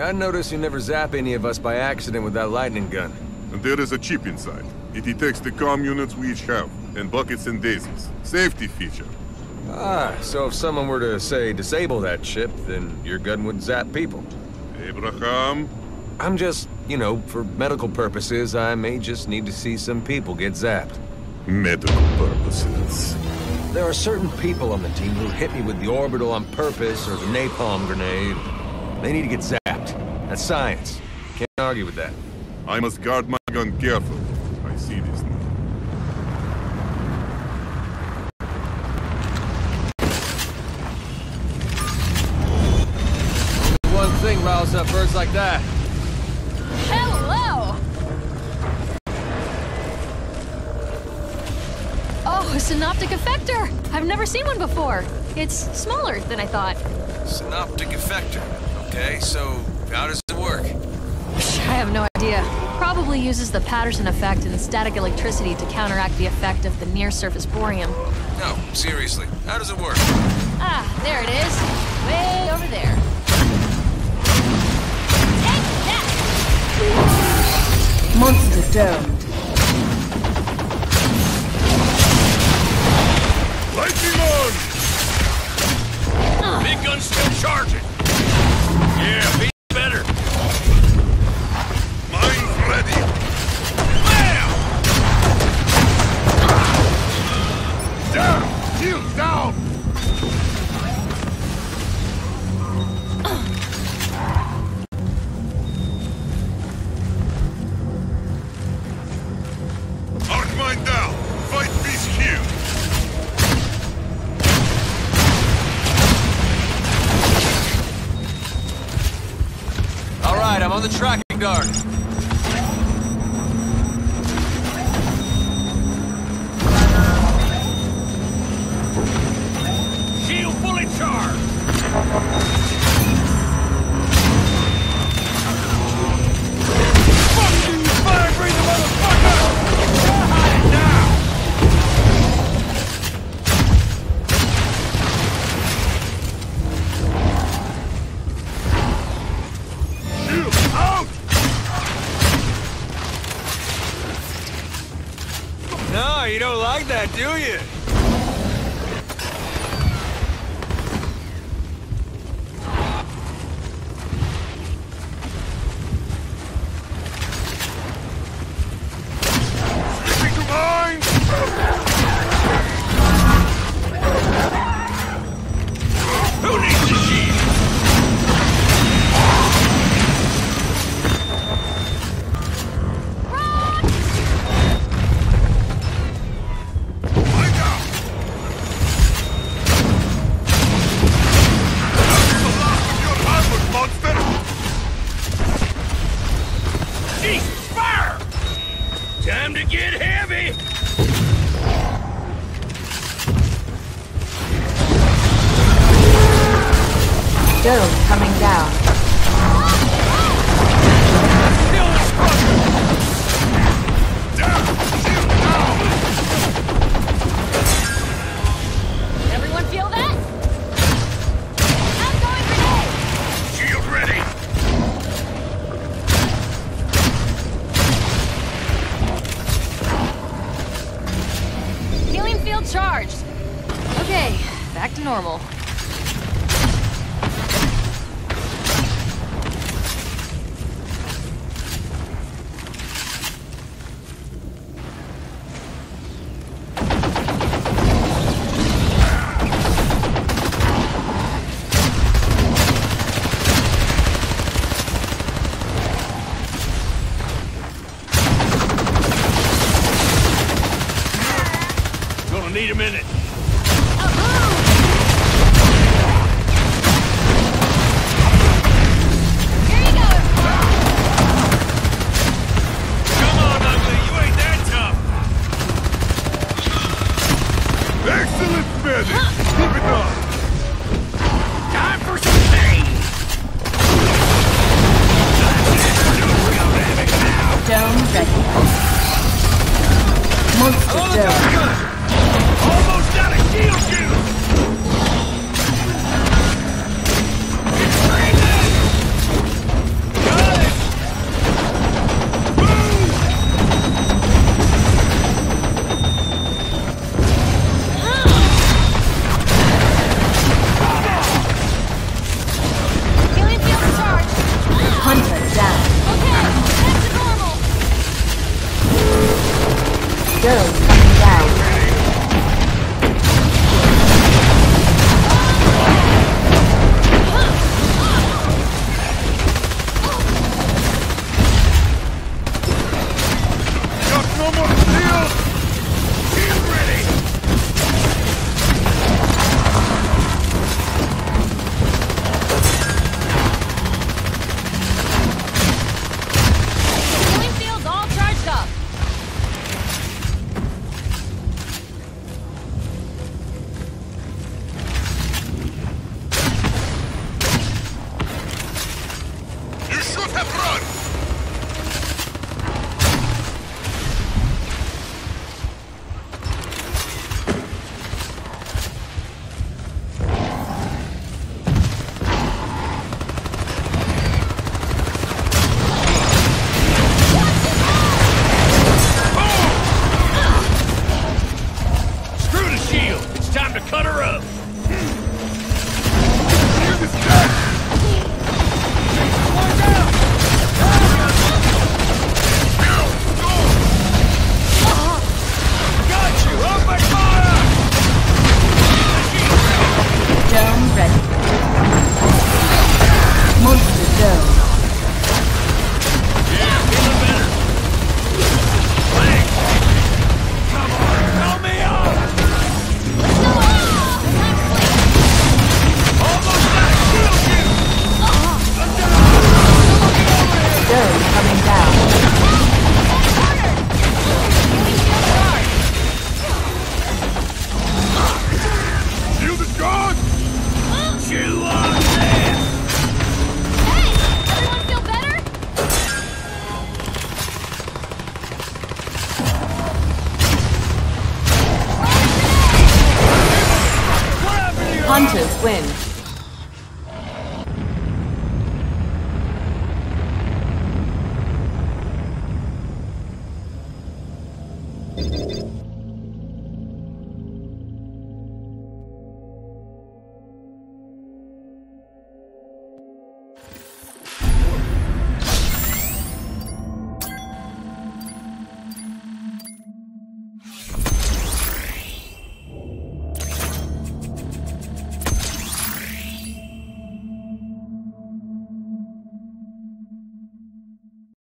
I notice you never zap any of us by accident with that lightning gun. And there is a chip inside. It detects the comm units we each have, and buckets and daisies. Safety feature. Ah, so if someone were to, say, disable that chip, then your gun would zap people. Abraham? I'm just, you know, for medical purposes, I may just need to see some people get zapped. Medical purposes. There are certain people on the team who hit me with the orbital on purpose or the napalm grenade. They need to get zapped. That's science. Can't argue with that. I must guard my gun carefully. I see this now. One thing riles up birds like that. Hello! Oh, a synoptic effector! I've never seen one before. It's smaller than I thought. Synoptic effector. Okay, so how does it work? I have no idea. Probably uses the Patterson effect and static electricity to counteract the effect of the near-surface borium. No, seriously, how does it work? Ah, there it is. Way over there. Take that! Monster domed. Lightning on! Big gun's on the tracking dart. Like that, do you? Normal. down. down! win.